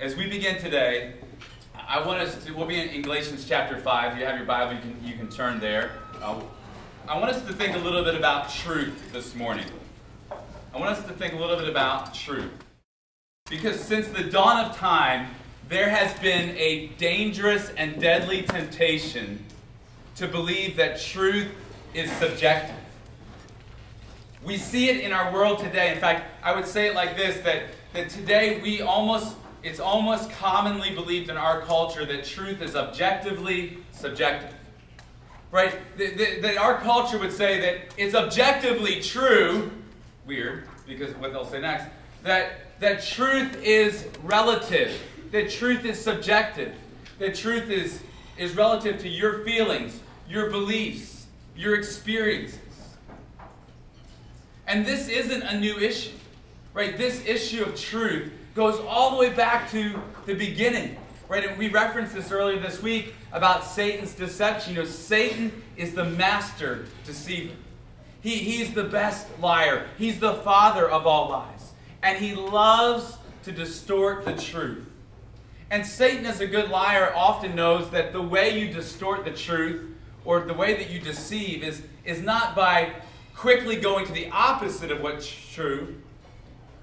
as we begin today, I want us to, we'll be in Galatians chapter 5. If you have your Bible, you can, you can turn there. Uh, I want us to think a little bit about truth this morning. I want us to think a little bit about truth. Because since the dawn of time, there has been a dangerous and deadly temptation to believe that truth is subjective. We see it in our world today. In fact, I would say it like this that, that today we almost it's almost commonly believed in our culture that truth is objectively subjective. Right? That our culture would say that it's objectively true, weird, because what they'll say next, that, that truth is relative, that truth is subjective, that truth is, is relative to your feelings, your beliefs, your experiences. And this isn't a new issue, right? This issue of truth goes all the way back to the beginning. Right? And we referenced this earlier this week about Satan's deception. You know, Satan is the master deceiver. He, he's the best liar. He's the father of all lies. And he loves to distort the truth. And Satan, as a good liar, often knows that the way you distort the truth or the way that you deceive is, is not by quickly going to the opposite of what's true,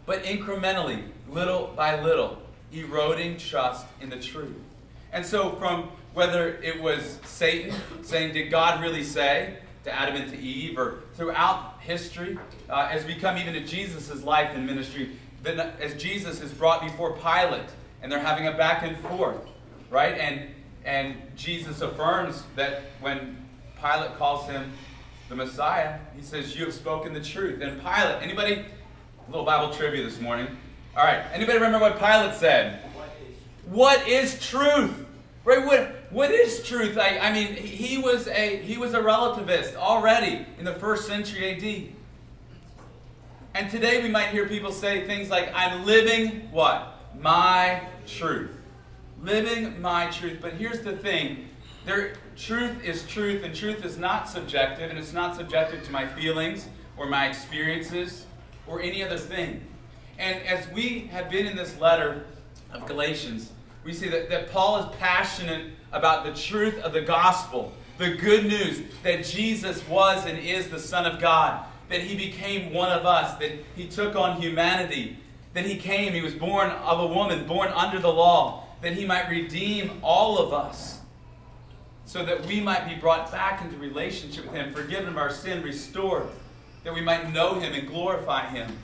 but incrementally, little by little, eroding trust in the truth. And so, from whether it was Satan saying, Did God really say? to Adam and to Eve, or throughout history, uh, as we come even to Jesus' life and ministry, then as Jesus is brought before Pilate and they're having a back and forth, right? And, and Jesus affirms that when Pilate calls him the Messiah, he says, You have spoken the truth. And Pilate, anybody a little Bible trivia this morning. All right. Anybody remember what Pilate said? What is truth? Right? What what is truth? I, I mean, he was a he was a relativist already in the first century AD. And today we might hear people say things like, I'm living what? My truth. Living my truth. But here's the thing. There, truth is truth, and truth is not subjective, and it's not subjective to my feelings or my experiences or any other thing. And as we have been in this letter of Galatians, we see that, that Paul is passionate about the truth of the gospel, the good news that Jesus was and is the Son of God, that he became one of us, that he took on humanity, that he came, he was born of a woman, born under the law, that he might redeem all of us so that we might be brought back into relationship with him, forgiven of our sin, restored that we might know him and glorify him.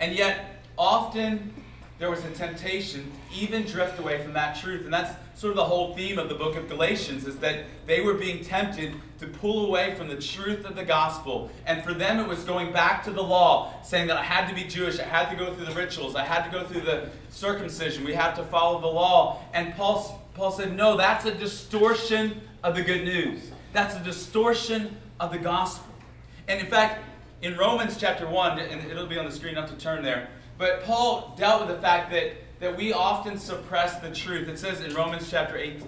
And yet, often there was a temptation even drift away from that truth. And that's sort of the whole theme of the book of Galatians is that they were being tempted to pull away from the truth of the gospel. And for them, it was going back to the law, saying that I had to be Jewish, I had to go through the rituals, I had to go through the circumcision, we had to follow the law. And Paul, Paul said, no, that's a distortion of the good news. That's a distortion of the gospel. And in fact, in Romans chapter 1, and it'll be on the screen, not to turn there, but Paul dealt with the fact that, that we often suppress the truth. It says in Romans chapter 8,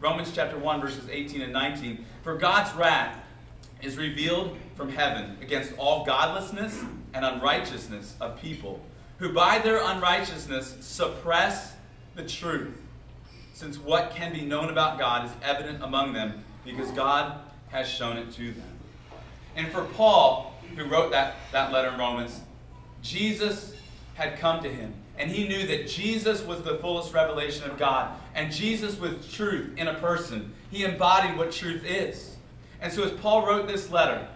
Romans chapter 1, verses 18 and 19, For God's wrath is revealed from heaven against all godlessness and unrighteousness of people, who by their unrighteousness suppress the truth, since what can be known about God is evident among them, because God has shown it to them. And for Paul, who wrote that, that letter in Romans, Jesus had come to him. And he knew that Jesus was the fullest revelation of God. And Jesus was truth in a person. He embodied what truth is. And so as Paul wrote this letter,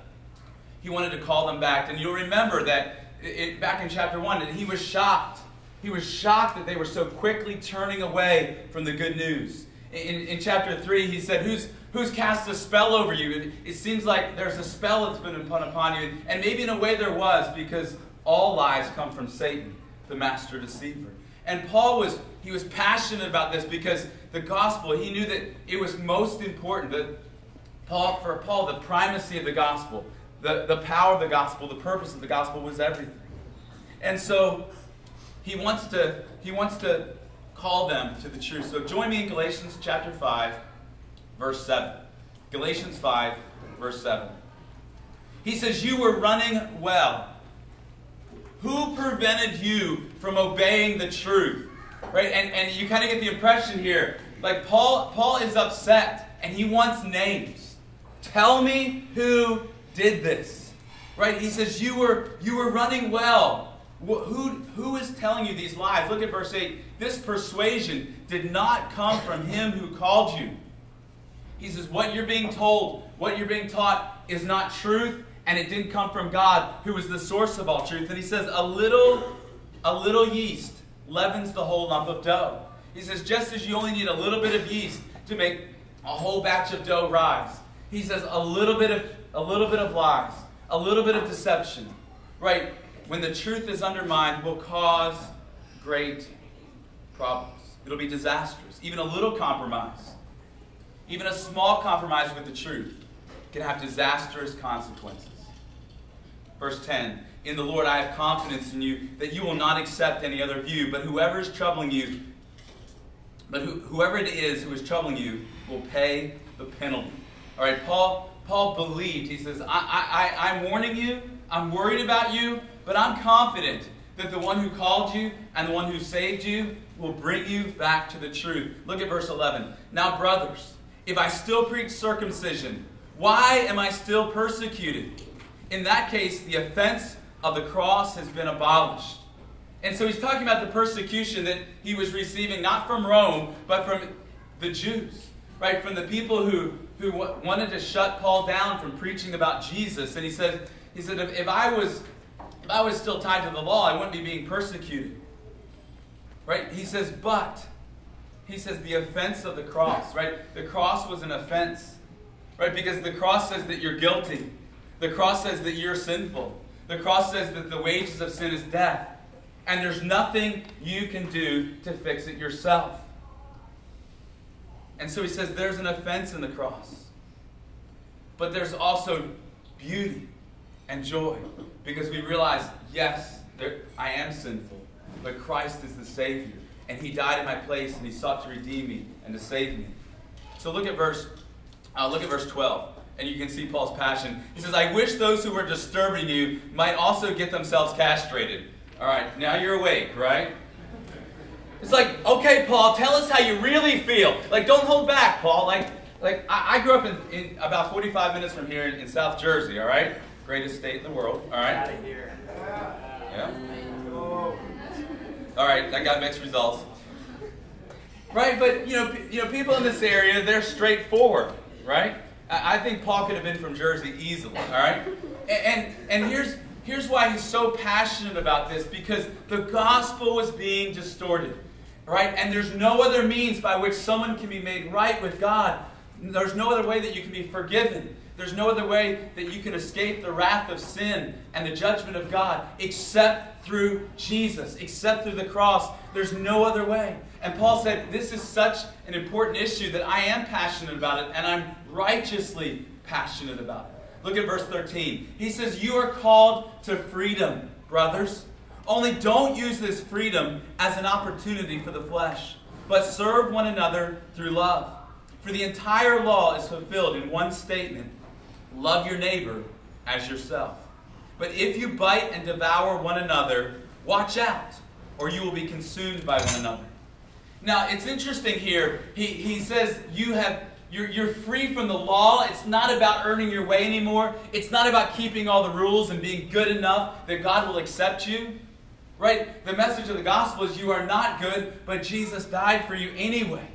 he wanted to call them back. And you'll remember that it, back in chapter 1, that he was shocked. He was shocked that they were so quickly turning away from the good news. In, in chapter 3, he said, Who's, who's cast a spell over you? It, seems like there's a spell that's been put upon you. And maybe in a way there was, because all lies come from Satan, the master deceiver. And Paul was he was passionate about this because the gospel, he knew that it was most important that Paul for Paul the primacy of the gospel, the, the power of the gospel, the purpose of the gospel was everything. And so he wants to he wants to call them to the truth. So join me in Galatians chapter 5 verse 7. Galatians 5, verse 7. He says, You were running well. Who prevented you from obeying the truth? Right? And, and you kind of get the impression here, like Paul, Paul is upset and he wants names. Tell me who did this. Right? He says, You were you were running well. Who, who is telling you these lies? Look at verse 8. This persuasion did not come from him who called you. He says, What you're being told, what you're being taught is not truth, and it didn't come from God, who is the source of all truth. And he says, A little, a little yeast leavens the whole lump of dough. He says, just as you only need a little bit of yeast to make a whole batch of dough rise. He says a little bit of a little bit of lies, a little bit of deception, right? When the truth is undermined, will cause great problems. It'll be disastrous. Even a little compromise, even a small compromise with the truth, can have disastrous consequences. Verse 10 In the Lord I have confidence in you that you will not accept any other view, but whoever is troubling you, but who, whoever it is who is troubling you will pay the penalty. All right, Paul, Paul believed. He says, I, I, I, I'm warning you, I'm worried about you, but I'm confident that the one who called you and the one who saved you will bring you back to the truth. Look at verse 11. Now, brothers, if I still preach circumcision, why am I still persecuted? In that case, the offense of the cross has been abolished. And so he's talking about the persecution that he was receiving not from Rome, but from the Jews, right? From the people who, who wanted to shut Paul down from preaching about Jesus. And he said, he said if, if, I was, if I was still tied to the law, I wouldn't be being persecuted. Right? He says, but, he says, the offense of the cross, right? The cross was an offense, right? Because the cross says that you're guilty. The cross says that you're sinful. The cross says that the wages of sin is death and there's nothing you can do to fix it yourself. And so he says there's an offense in the cross, but there's also beauty and joy because we realize, yes, there, I am sinful, but Christ is the Savior, and He died in my place, and He sought to redeem me and to save me. So look at verse, uh, look at verse 12 and you can see Paul's passion. He says, I wish those who were disturbing you might also get themselves castrated. All right, now you're awake, right? It's like, okay, Paul, tell us how you really feel. Like, don't hold back, Paul. Like, like I, I grew up in, in, about 45 minutes from here in, in, South Jersey, all right? Greatest state in the world, all right? Out of here. Yeah. All right, I got mixed results. Right, but you know, you know, people in this area, they're straightforward, right? I, I think Paul could have been from Jersey easily, all right? And, and, and here's Here's why he's so passionate about this because the gospel was being distorted, right? And there's no other means by which someone can be made right with God. There's no other way that you can be forgiven. There's no other way that you can escape the wrath of sin and the judgment of God except through Jesus, except through the cross. There's no other way. And Paul said, This is such an important issue that I am passionate about it, and I'm righteously passionate about it. Look at verse 13. He says, You are called to freedom, brothers. Only don't use this freedom as an opportunity for the flesh, but serve one another through love. For the entire law is fulfilled in one statement love your neighbor as yourself. But if you bite and devour one another, watch out, or you will be consumed by one another. Now, it's interesting here. He, he says, You have you're, you're free from the law. It's not about earning your way anymore. It's not about keeping all the rules and being good enough that God will accept you. Right? The message of the gospel is you are not good, but Jesus died for you anyway.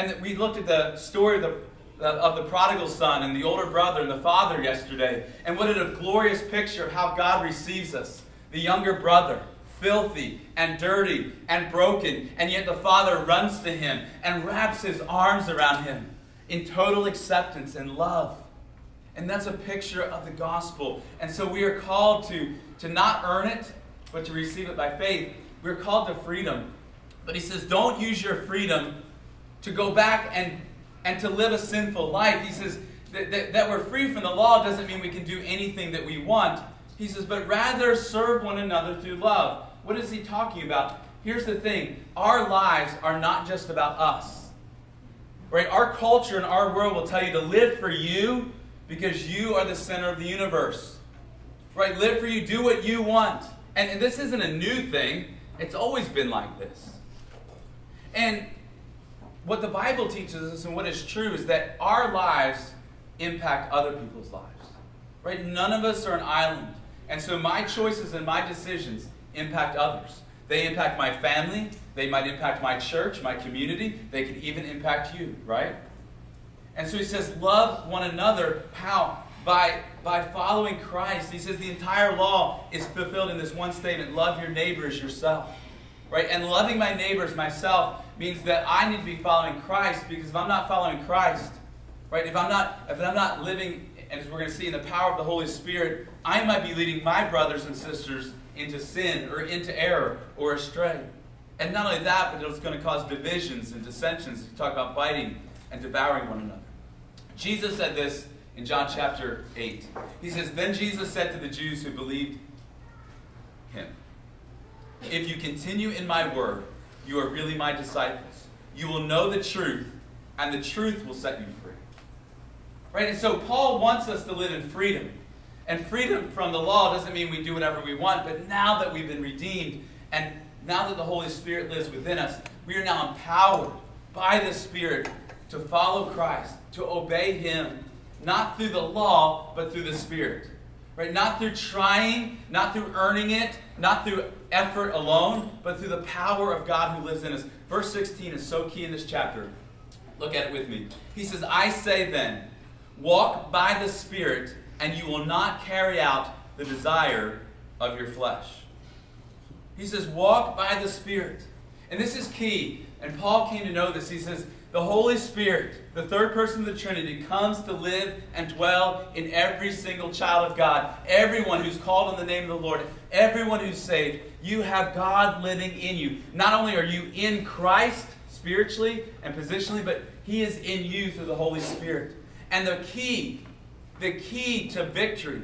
And we looked at the story of the, uh, of the prodigal son and the older brother and the father yesterday. And what a glorious picture of how God receives us. The younger brother, filthy and dirty and broken, and yet the father runs to him and wraps his arms around him in total acceptance and love. And that's a picture of the gospel. And so we are called to, to not earn it, but to receive it by faith. We're called to freedom. But he says, don't use your freedom to go back and, and to live a sinful life. He says that, that, that we're free from the law doesn't mean we can do anything that we want. He says, but rather serve one another through love. What is he talking about? Here's the thing our lives are not just about us. Right? Our culture and our world will tell you to live for you because you are the center of the universe. Right? Live for you, do what you want. And, and this isn't a new thing, it's always been like this. And what the Bible teaches us and what is true is that our lives impact other people's lives. Right? None of us are an island. And so my choices and my decisions impact others. They impact my family, they might impact my church, my community, they could even impact you, right? And so he says, love one another. How? By, by following Christ. He says the entire law is fulfilled in this one statement love your neighbors yourself. Right? And loving my neighbors myself means that I need to be following Christ because if I'm not following Christ, right, if I'm not if I'm not living and as we're going to see in the power of the Holy Spirit, I might be leading my brothers and sisters into sin or into error or astray. And not only that, but it's going to cause divisions and dissensions. You talk about fighting and devouring one another. Jesus said this in John chapter 8. He says, Then Jesus said to the Jews who believed him, If you continue in my word, you are really my disciples. You will know the truth, and the truth will set you free. Right? And so Paul wants us to live in freedom. And freedom from the law doesn't mean we do whatever we want, but now that we've been redeemed and now that the Holy Spirit lives within us, we are now empowered by the Spirit to follow Christ, to obey Him, not through the law, but through the Spirit. Right? Not through trying, not through earning it, not through effort alone, but through the power of God who lives in us. Verse 16 is so key in this chapter. Look at it with me. He says, I say then, walk by the Spirit, and you will not carry out the desire of your flesh. He says, walk by the Spirit. And this is key. And Paul came to know this. He says, the Holy Spirit, the third person of the Trinity, comes to live and dwell in every single child of God. Everyone who's called on the name of the Lord, everyone who's saved, you have God living in you. Not only are you in Christ spiritually and positionally, but He is in you through the Holy Spirit. And the key, the key to victory,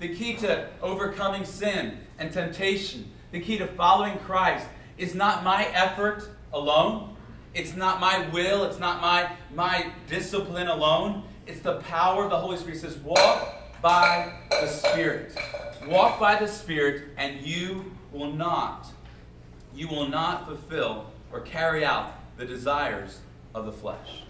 the key to overcoming sin and temptation, the key to following Christ is not my effort alone it's not my will, it's not my, my discipline alone. It's the power of the Holy Spirit. It says, walk by the Spirit. Walk by the Spirit, and you will not, you will not fulfill or carry out the desires of the flesh.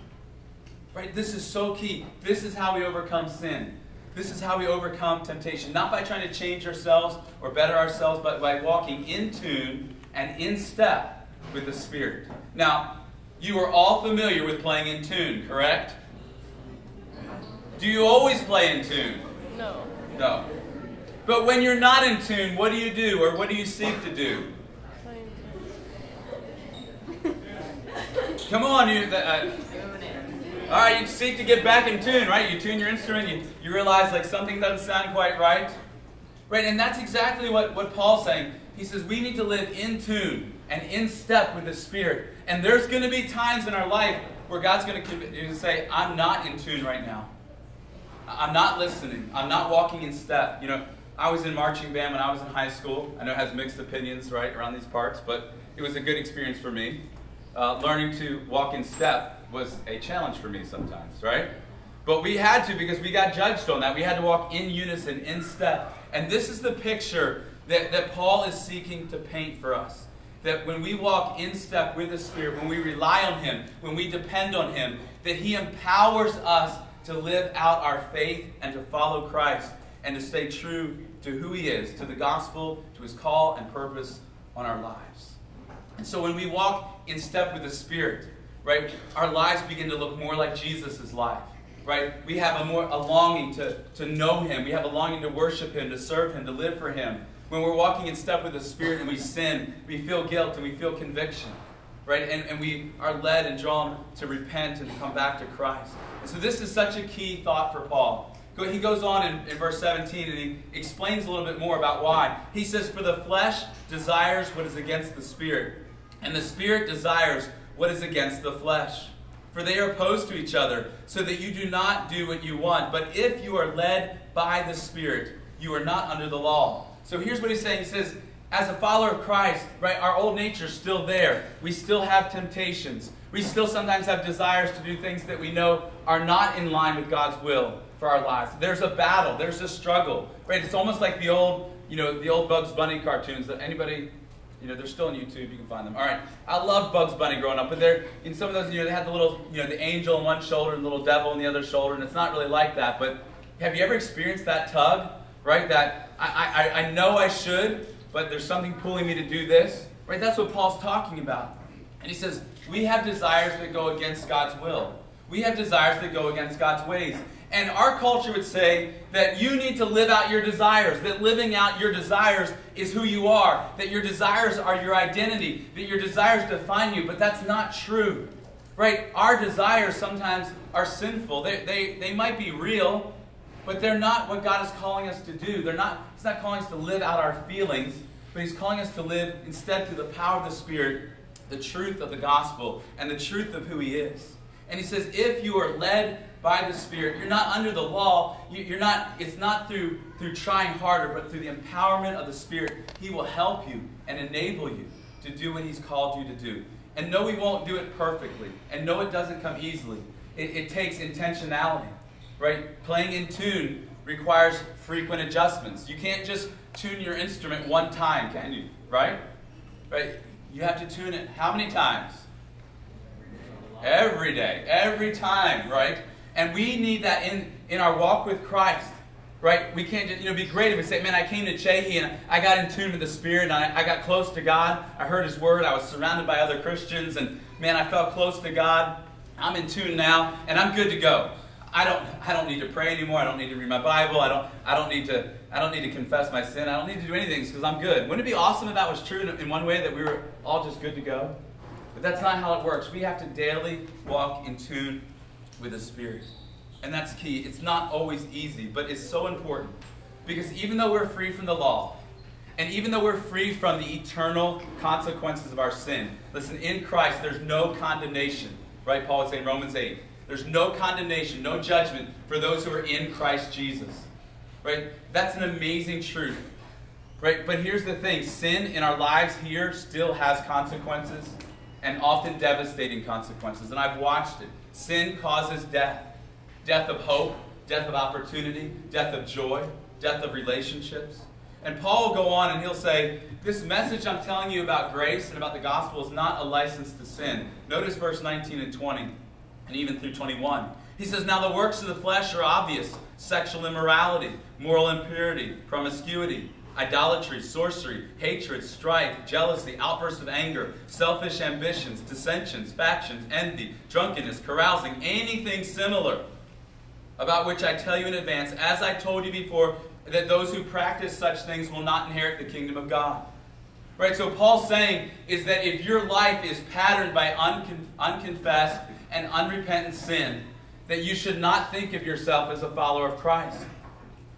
Right? This is so key. This is how we overcome sin. This is how we overcome temptation. Not by trying to change ourselves or better ourselves, but by walking in tune and in step with the Spirit. Now, you are all familiar with playing in tune, correct? Do you always play in tune? No. No. But when you're not in tune, what do you do or what do you seek to do? Come on, you. Uh, all right, you seek to get back in tune, right? You tune your instrument, you, you realize like something doesn't sound quite right. Right, and that's exactly what, what Paul's saying. He says we need to live in tune and in step with the Spirit. And there's going to be times in our life where God's going to say, I'm not in tune right now. I'm not listening. I'm not walking in step. You know, I was in marching band when I was in high school. I know it has mixed opinions, right, around these parts, but it was a good experience for me. Uh, learning to walk in step was a challenge for me sometimes, right? But we had to because we got judged on that. We had to walk in unison, in step. And this is the picture that, that Paul is seeking to paint for us that when we walk in step with the Spirit, when we rely on Him, when we depend on Him, that He empowers us to live out our faith and to follow Christ and to stay true to who He is, to the gospel, to His call and purpose on our lives. And so when we walk in step with the Spirit, right, our lives begin to look more like Jesus' life. Right? We have a more a longing to, to know him. We have a longing to worship him, to serve him, to live for him. When we're walking in step with the Spirit and we sin, we feel guilt and we feel conviction, right? And, and we are led and drawn to repent and come back to Christ. And so this is such a key thought for Paul. He goes on in, in verse 17 and he explains a little bit more about why. He says, For the flesh desires what is against the Spirit, and the Spirit desires what is against the flesh. For they are opposed to each other, so that you do not do what you want. But if you are led by the Spirit, you are not under the law. So here's what he's saying. He says, as a follower of Christ, right, our old nature is still there. We still have temptations. We still sometimes have desires to do things that we know are not in line with God's will for our lives. There's a battle. There's a struggle, right? It's almost like the old, you know, the old Bugs Bunny cartoons. That anybody You know, they're still on YouTube. You can find them. All right. I loved Bugs Bunny growing up, but they're in some of those. You know, they had the little, you know, the angel on one shoulder and the little devil on the other shoulder, and it's not really like that. But have you ever experienced that tug? Right. That I, I, I know I should, but there's something pulling me to do this. Right. That's what Paul's talking about. And he says we have desires that go against God's will. We have desires that go against God's ways. And our culture would say that you need to live out your desires, that living out your desires is who you are, that your desires are your identity, that your desires define you, but that's not true. Right? Our desires sometimes are sinful. They, they, they might be real, but they're not what God is calling us to do. They're not, He's not calling us to live out our feelings, but He's calling us to live instead through the power of the Spirit, the truth of the gospel, and the truth of who He is. And He says, if you are led by the Spirit. You're not under the law. You're not, it's not through, through trying harder, but through the empowerment of the Spirit. He will help you and enable you to do what He's called you to do. And no, He won't do it perfectly. And no, it doesn't come easily. It, it takes intentionality, right? Playing in tune requires frequent adjustments. You can't just tune your instrument one time, can you? Right? Right? You have to tune it how many times? Every day. Every time, right? And we need that in, in our walk with Christ. Right? We can't just, you know, be great if we say, man, I came to Csehy and I got in tune with the Spirit and I, I got close to God. I heard His Word. I was surrounded by other Christians and, man, I felt close to God. I'm in tune now and I'm good to go. I don't, I don't need to pray anymore. I don't need to read my Bible. I don't, I don't need to, I don't need to confess my sin. I don't need to do anything because I'm good. Wouldn't it be awesome if that was true in one way that we were all just good to go? But that's not how it works. We have to daily walk in tune with the Spirit. And that's key. It's not always easy, but it's so important. Because even though we're free from the law, and even though we're free from the eternal consequences of our sin, listen, in Christ there's no condemnation. Right? Paul would say in Romans 8. There's no condemnation, no judgment for those who are in Christ Jesus. Right? That's an amazing truth. Right? But here's the thing sin in our lives here still has consequences, and often devastating consequences. And I've watched it. Sin causes death death of hope, death of opportunity, death of joy, death of relationships. And Paul will go on and he'll say, This message I'm telling you about grace and about the gospel is not a license to sin. Notice verse 19 and 20, and even through 21. He says, Now the works of the flesh are obvious sexual immorality, moral impurity, promiscuity, idolatry, sorcery, hatred, strife, jealousy, outbursts of anger, selfish ambitions, dissensions, factions, envy, drunkenness, carousing, anything similar about which I tell you in advance, as I told you before, that those who practice such things will not inherit the kingdom of God. Right? So Paul's saying is that if your life is patterned by uncon- unconfessed and unrepentant sin, that you should not think of yourself as a follower of Christ.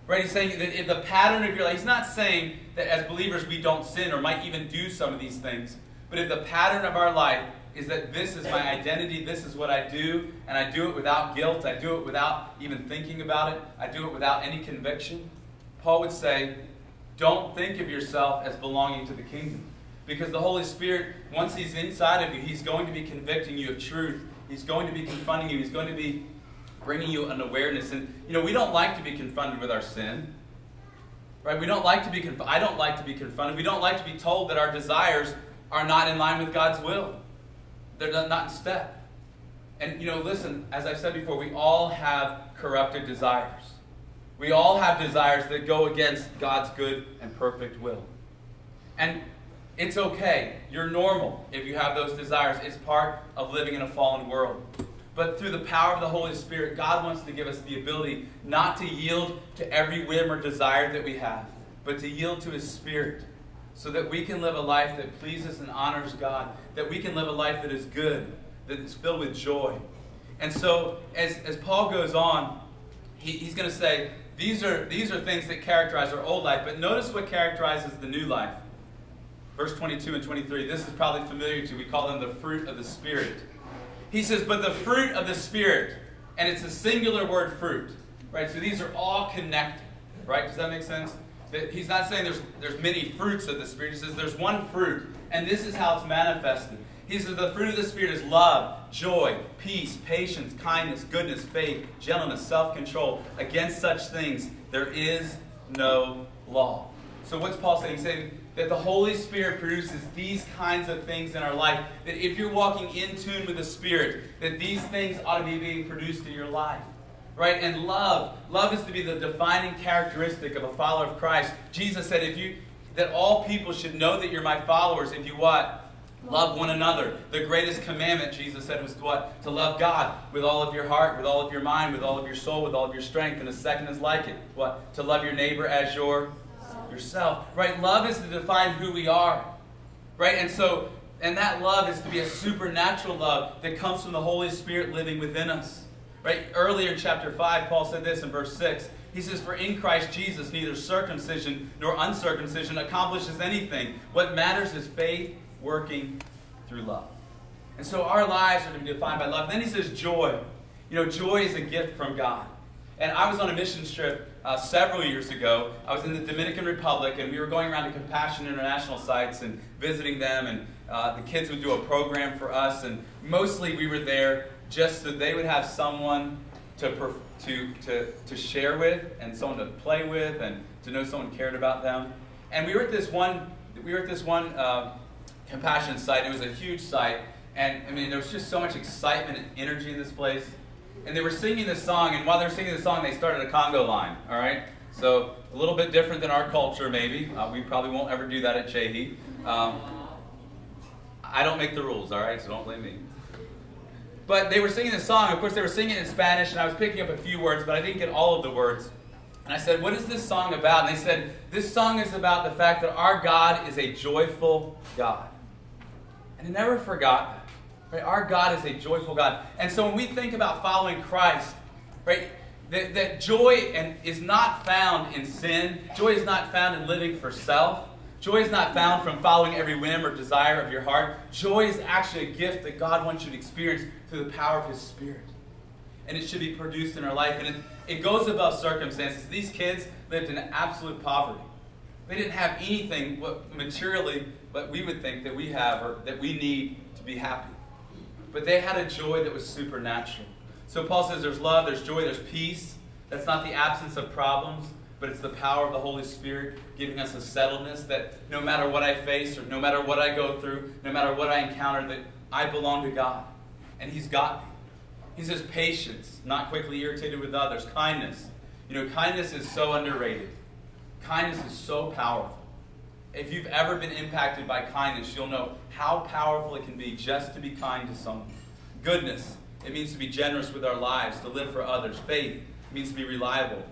Right? He's saying that if the pattern of your life, he's not saying that as believers we don't sin or might even do some of these things, but if the pattern of our life is that this is my identity, this is what I do, and I do it without guilt, I do it without even thinking about it, I do it without any conviction. Paul would say, don't think of yourself as belonging to the kingdom. Because the Holy Spirit, once He's inside of you, He's going to be convicting you of truth. He's going to be confronting you. He's going to be bringing you an awareness. And, you know, we don't like to be confronted with our sin. Right? We don't like to be, conf- I don't like to be confronted. We don't like to be told that our desires are not in line with God's will. They're not in step. And, you know, listen, as I've said before, we all have corrupted desires. We all have desires that go against God's good and perfect will. And it's okay. You're normal if you have those desires. It's part of living in a fallen world. But through the power of the Holy Spirit, God wants to give us the ability not to yield to every whim or desire that we have, but to yield to His Spirit so that we can live a life that pleases and honors God, that we can live a life that is good, that is filled with joy. And so, as, as Paul goes on, he, he's going to say, these are, these are things that characterize our old life, but notice what characterizes the new life. Verse 22 and 23, this is probably familiar to you. We call them the fruit of the Spirit. He says, but the fruit of the Spirit, and it's a singular word fruit, right? So these are all connected, right? Does that make sense? He's not saying there's, there's many fruits of the Spirit. He says there's one fruit, and this is how it's manifested. He says the fruit of the Spirit is love, joy, peace, patience, kindness, goodness, faith, gentleness, self control. Against such things, there is no law. So, what's Paul saying? He's saying that the Holy Spirit produces these kinds of things in our life. That if you're walking in tune with the Spirit, that these things ought to be being produced in your life. Right? And love. Love is to be the defining characteristic of a follower of Christ. Jesus said, if you that all people should know that you're my followers if you what? Love one another. The greatest commandment, Jesus said, was what? To love God with all of your heart, with all of your mind, with all of your soul, with all of your strength. And the second is like it. What? To love your neighbor as your yourself. Right? Love is to define who we are. Right? And so, and that love is to be a supernatural love that comes from the Holy Spirit living within us. Right? Earlier in chapter 5, Paul said this in verse 6. He says, For in Christ Jesus, neither circumcision nor uncircumcision accomplishes anything. What matters is faith working through love. And so our lives are to be defined by love. And then he says, Joy. You know, joy is a gift from God. And I was on a mission trip uh, several years ago. I was in the Dominican Republic, and we were going around to Compassion International sites and visiting them. And uh, the kids would do a program for us, and mostly we were there just so they would have someone to, to, to, to share with, and someone to play with, and to know someone cared about them. And we were at this one, we were at this one uh, compassion site. It was a huge site, and I mean there was just so much excitement and energy in this place and they were singing this song, and while they were singing the song, they started a conga line, all right? So a little bit different than our culture, maybe. Uh, we probably won't ever do that at Csehy. Um, I don't make the rules, all right? So don't blame me. But they were singing this song. Of course, they were singing it in Spanish, and I was picking up a few words, but I didn't get all of the words. And I said, What is this song about? And they said, This song is about the fact that our God is a joyful God. And never forgot that. Right? Our God is a joyful God. And so when we think about following Christ, right, that, that joy and is not found in sin. Joy is not found in living for self. Joy is not found from following every whim or desire of your heart. Joy is actually a gift that God wants you to experience through the power of His Spirit. And it should be produced in our life. And it, it goes above circumstances. These kids lived in absolute poverty. They didn't have anything materially, but we would think that we have or that we need to be happy. But they had a joy that was supernatural. So Paul says there's love, there's joy, there's peace. That's not the absence of problems, but it's the power of the Holy Spirit giving us a settledness that no matter what I face or no matter what I go through, no matter what I encounter, that I belong to God. And He's got me. He says patience, not quickly irritated with others, kindness. You know, kindness is so underrated. Kindness is so powerful if you've ever been impacted by kindness, you'll know how powerful it can be just to be kind to someone. Goodness, it means to be generous with our lives, to live for others. Faith means to be reliable.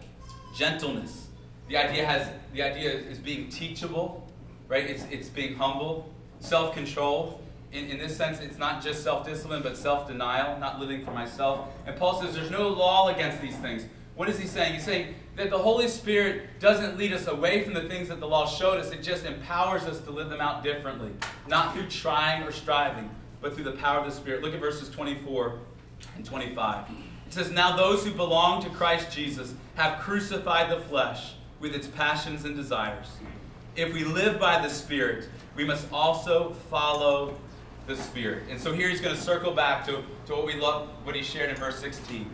Gentleness, the idea has the idea is being teachable, right? It's it's being humble. Self-control. In, in this sense, it's not just self-discipline, but self-denial, not living for myself. And Paul says there's no law against these things. What is he saying? He's saying that the Holy Spirit doesn't lead us away from the things that the law showed us, it just empowers us to live them out differently. Not through trying or striving, but through the power of the Spirit. Look at verses 24 and 25. It says, Now those who belong to Christ Jesus have crucified the flesh with its passions and desires. If we live by the Spirit, we must also follow the Spirit. And so here he's going to circle back to, to what we love, what he shared in verse 16.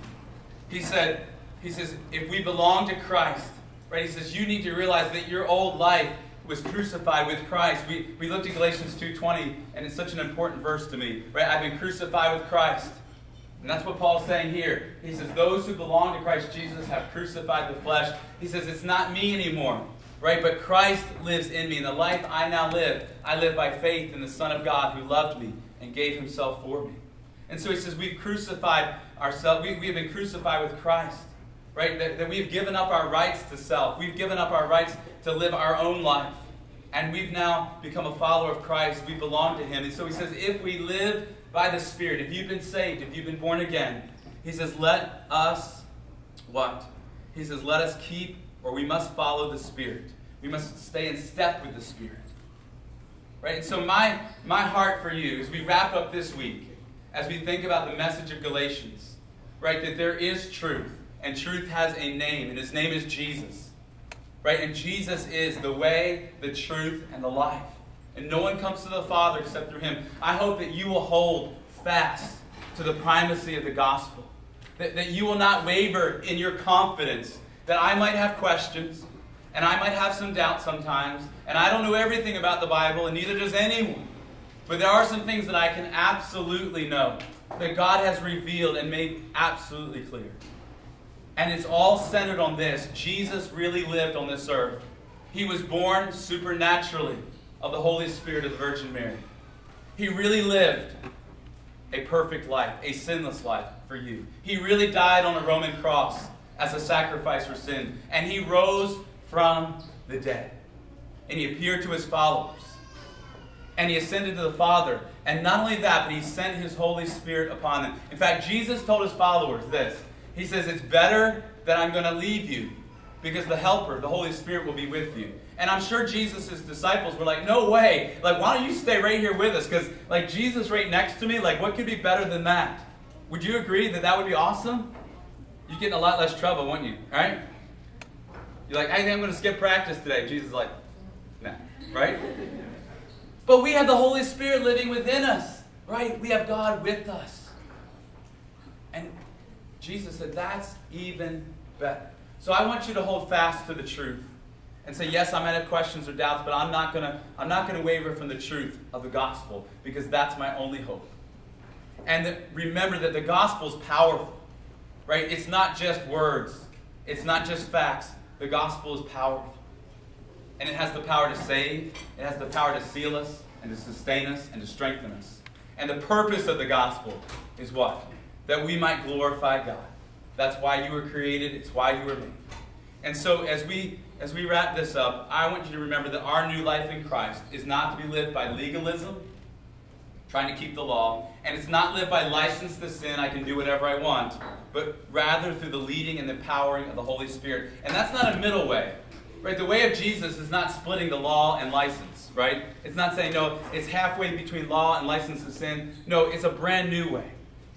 He said, he says, if we belong to Christ, right? He says, you need to realize that your old life was crucified with Christ. We, we looked at Galatians 2.20, and it's such an important verse to me, right? I've been crucified with Christ. And that's what Paul's saying here. He says, those who belong to Christ Jesus have crucified the flesh. He says, it's not me anymore, right? But Christ lives in me. And the life I now live, I live by faith in the Son of God who loved me and gave himself for me. And so he says, we've crucified ourselves. We, we have been crucified with Christ right? That, that we've given up our rights to self. We've given up our rights to live our own life. And we've now become a follower of Christ. We belong to Him. And so He says, if we live by the Spirit, if you've been saved, if you've been born again, He says, let us what? He says, let us keep or we must follow the Spirit. We must stay in step with the Spirit. Right? And so my, my heart for you as we wrap up this week, as we think about the message of Galatians, right, that there is truth and truth has a name, and his name is Jesus. Right? And Jesus is the way, the truth, and the life. And no one comes to the Father except through him. I hope that you will hold fast to the primacy of the gospel. That, that you will not waver in your confidence. That I might have questions. And I might have some doubt sometimes. And I don't know everything about the Bible, and neither does anyone. But there are some things that I can absolutely know that God has revealed and made absolutely clear. And it's all centered on this Jesus really lived on this earth. He was born supernaturally of the Holy Spirit of the Virgin Mary. He really lived a perfect life, a sinless life for you. He really died on a Roman cross as a sacrifice for sin. And he rose from the dead. And he appeared to his followers. And he ascended to the Father. And not only that, but he sent his Holy Spirit upon them. In fact, Jesus told his followers this He says, It's better that I'm going to leave you because the Helper, the Holy Spirit, will be with you. And I'm sure Jesus' disciples were like, no way. Like, why don't you stay right here with us? Because, like, Jesus right next to me, like, what could be better than that? Would you agree that that would be awesome? You'd get in a lot less trouble, wouldn't you? Right? You're like, I think I'm going to skip practice today. Jesus is like, nah. Right? But we have the Holy Spirit living within us. Right? We have God with us. And Jesus said, that's even better. So I want you to hold fast to the truth and say, yes, I might have questions or doubts, but I'm not gonna I'm not gonna waver from the truth of the gospel because that's my only hope. And remember that the gospel is powerful, right? It's not just words. It's not just facts. The gospel is powerful. And it has the power to save, it has the power to seal us, and to sustain us, and to strengthen us. And the purpose of the gospel is what? That we might glorify God. That's why you were created. It's why you were made. And so as we as we wrap this up, I want you to remember that our new life in Christ is not to be lived by legalism, trying to keep the law, and it's not lived by license to sin, I can do whatever I want, but rather through the leading and the powering of the Holy Spirit. And that's not a middle way. Right? The way of Jesus is not splitting the law and license, right? It's not saying no, it's halfway between law and license to sin. No, it's a brand new way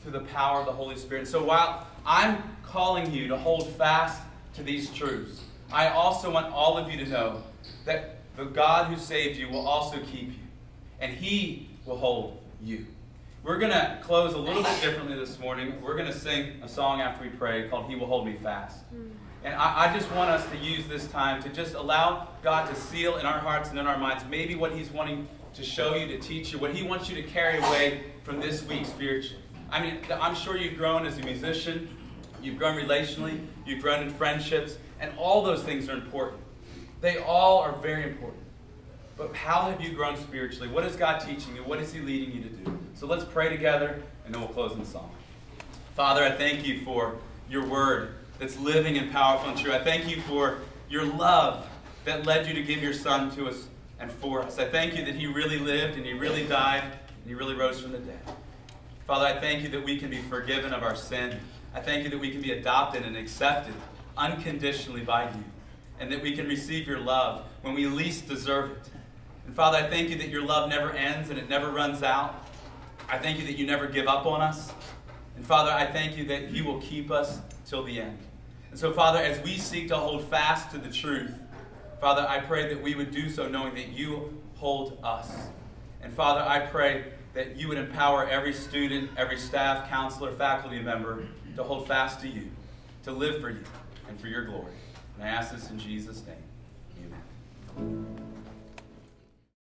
through the power of the Holy Spirit. So while I'm calling you to hold fast to these truths. I also want all of you to know that the God who saved you will also keep you, and He will hold you. We're going to close a little bit differently this morning. We're going to sing a song after we pray called He Will Hold Me Fast. Hmm. And I, I, just want us to use this time to just allow God to seal in our hearts and in our minds maybe what He's wanting to show you, to teach you, what He wants you to carry away from this week spiritually. I mean, I'm sure you've grown as a musician, you've grown relationally, you've grown in friendships, and all those things are important. They all are very important. But how have you grown spiritually? What is God teaching you? What is He leading you to do? So let's pray together, and then we'll close in song. Father, I thank you for your word that's living and powerful and true. I thank you for your love that led you to give your Son to us and for us. I thank you that He really lived and He really died and He really rose from the dead. Father, I thank you that we can be forgiven of our sin. I thank you that we can be adopted and accepted unconditionally by you, and that we can receive your love when we least deserve it. And Father, I thank you that your love never ends and it never runs out. I thank you that you never give up on us. And Father, I thank you that you will keep us till the end. And so, Father, as we seek to hold fast to the truth, Father, I pray that we would do so knowing that you hold us. And Father, I pray that you would empower every student, every staff, counselor, faculty member to hold fast to you, to live for you, and for your glory. And I ask this in Jesus' name. Amen.